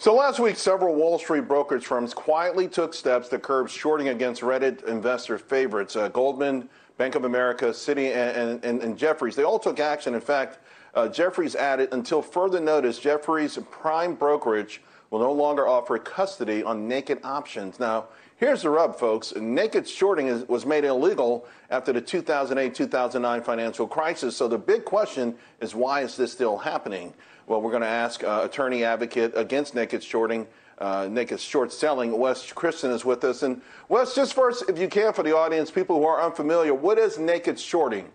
So last week, several Wall Street brokerage firms quietly took steps to curb shorting against Reddit investor favorites. Uh, Goldman, Bank of America, Citi, and, and, and, Jefferies. They all took action. In fact, uh, Jefferies added, until further notice, Jefferies prime brokerage will no longer offer custody on naked options. Now, here's the rub, folks. Naked shorting is, was made illegal after the 2008 2009 financial crisis. So the big question is why is this still happening? Well, we're going to ask uh, attorney advocate against naked shorting, uh, naked short selling, Wes Christian is with us. And Wes, just first, if you can, for the audience, people who are unfamiliar, what is naked shorting?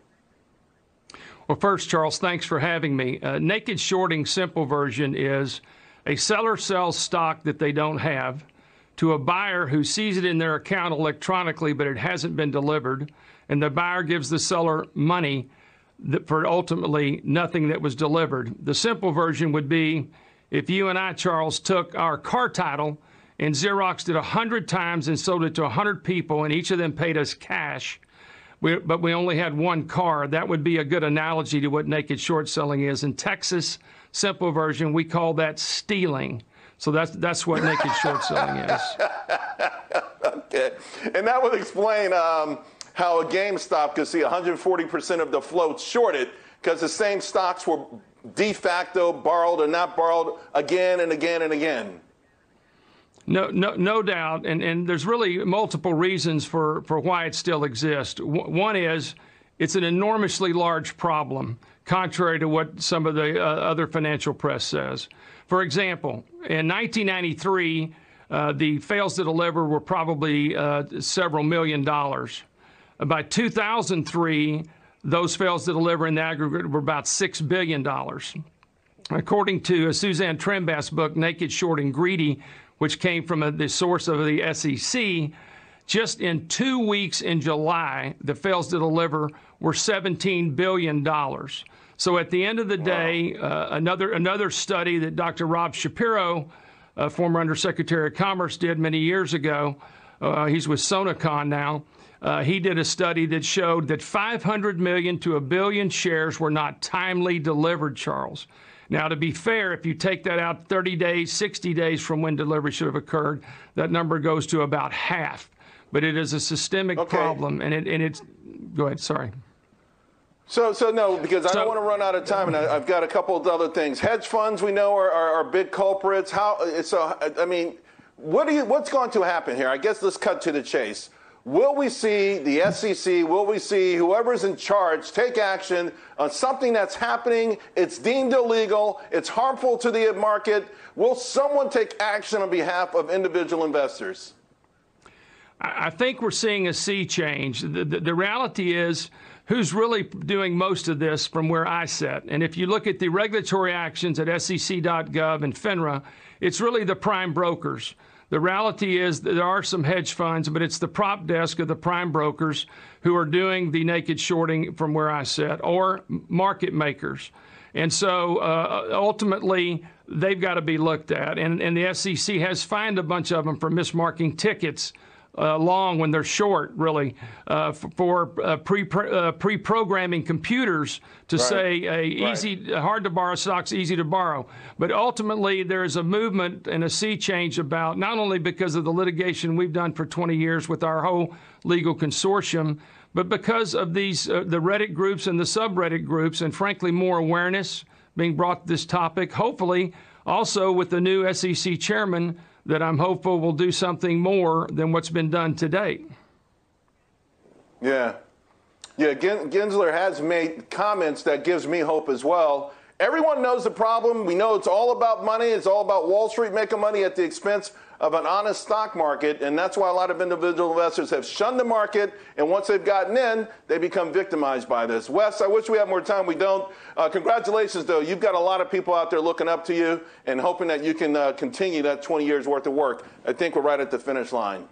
Well, first, Charles, thanks for having me. Uh, naked shorting, simple version, is a seller sells stock that they don't have to a buyer who sees it in their account electronically, but it hasn't been delivered, and the buyer gives the seller money for ultimately nothing that was delivered. The simple version would be if you and I, Charles, took our car title and Xeroxed it 100 times and sold it to 100 people, and each of them paid us cash, we, but we only had one car, that would be a good analogy to what naked short selling is. In Texas, simple version, we call that stealing. So that's that's what naked short selling is. okay, and that would explain um, how a GameStop could see 140% of the float shorted because the same stocks were de facto borrowed or not borrowed again and again and again. No, no, no doubt, and and there's really multiple reasons for for why it still exists. one is it's an enormously large problem, contrary to what some of the uh, other financial press says. For example, in 1993, uh, the fails to deliver were probably uh, several million dollars. By 2003, those fails to deliver in the aggregate were about $6 billion. According to a Suzanne Trimbath's book, Naked, Short, and Greedy, which came from a, the source of the SEC, just in two weeks in July, the fails to deliver were $17 billion. So at the end of the day, uh, another, another study that Dr. Rob Shapiro, uh, former Undersecretary of Commerce, did many years ago, uh, he's with Sonecon now, uh, he did a study that showed that 500 million to a billion shares were not timely delivered, Charles. Now, to be fair, if you take that out 30 days, 60 days from when delivery should have occurred, that number goes to about half. But it is a systemic okay. problem, and it and it's. Go ahead. Sorry. So, so no, because I so, don't want to run out of time, and I, have got a couple of other things. Hedge funds, we know, are, are, are big culprits. How? So, I mean, what do you? What's going to happen here? I guess let's cut to the chase. Will we see the SEC, will we see whoever's in charge take action on something that's happening? It's deemed illegal, it's harmful to the market. Will someone take action on behalf of individual investors? I think we're seeing a sea change. The, the, the, reality is, who's really doing most of this from where I sit? And if you look at the regulatory actions at sec.gov and FINRA, it's really the prime brokers. The reality is that there are some hedge funds, but it's the prop desk of the prime brokers who are doing the naked shorting from where I sit, or market makers. And so uh, ultimately, they've got to be looked at. And, and the SEC has fined a bunch of them for mismarking tickets uh, long when they're short, really, uh, for uh, pre uh, pre programming computers to right. say uh, easy, hard to borrow stocks, easy to borrow. But ultimately, there is a movement and a sea change about not only because of the litigation we've done for 20 years with our whole legal consortium, but because of these uh, the Reddit groups and the subreddit groups, and frankly, more awareness being brought to this topic. Hopefully, also with the new SEC chairman that I'm hopeful will do something more than what's been done to date. Yeah. Yeah, Gensler has made comments that gives me hope as well. Everyone knows the problem. We know it's all about money. It's all about Wall Street making money at the expense of an honest stock market. And that's why a lot of individual investors have shunned the market. And once they've gotten in, they become victimized by this. Wes, I wish we had more time. We don't. Uh, congratulations, though. You've got a lot of people out there looking up to you and hoping that you can uh, continue that 20 years worth of work. I think we're right at the finish line.